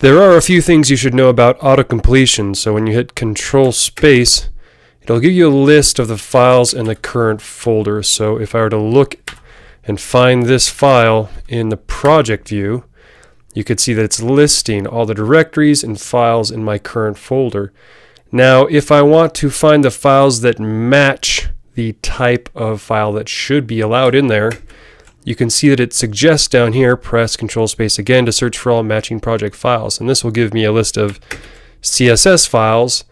There are a few things you should know about auto-completion, So when you hit control space, it'll give you a list of the files in the current folder. So if I were to look and find this file in the project view, you could see that it's listing all the directories and files in my current folder. Now, if I want to find the files that match the type of file that should be allowed in there, you can see that it suggests down here, press control space again to search for all matching project files. And this will give me a list of CSS files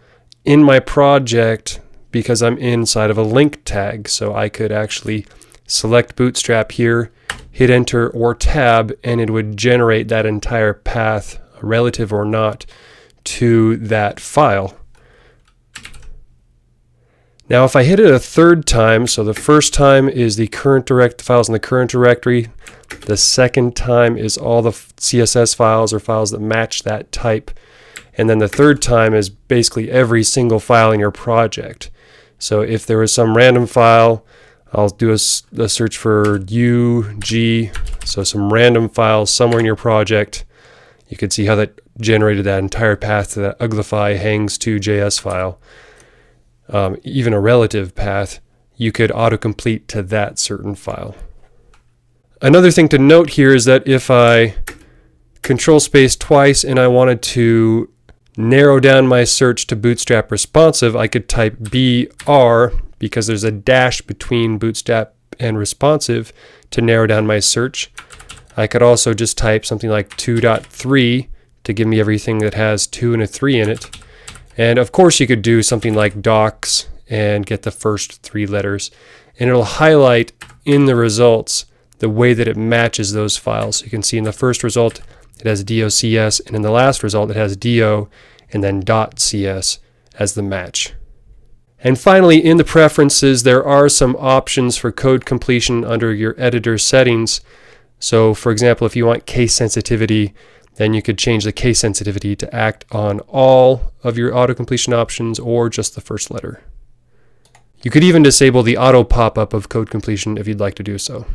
in my project because I'm inside of a link tag. So I could actually select Bootstrap here, hit enter or tab, and it would generate that entire path, relative or not, to that file. Now if I hit it a third time, so the first time is the current direct files in the current directory, the second time is all the CSS files or files that match that type, and then the third time is basically every single file in your project. So if there was some random file, I'll do a, a search for UG, so some random files somewhere in your project. You can see how that generated that entire path to that uglify hangs to JS file um, even a relative path, you could autocomplete to that certain file. Another thing to note here is that if I control space twice and I wanted to narrow down my search to Bootstrap responsive, I could type BR because there's a dash between Bootstrap and responsive to narrow down my search. I could also just type something like 2.3 to give me everything that has 2 and a 3 in it. And of course you could do something like docs and get the first three letters and it'll highlight in the results the way that it matches those files. So you can see in the first result it has docs and in the last result it has do and then .cs as the match. And finally, in the preferences, there are some options for code completion under your editor settings. So for example, if you want case sensitivity, then you could change the case sensitivity to act on all of your auto completion options or just the first letter. You could even disable the auto pop-up of code completion if you'd like to do so.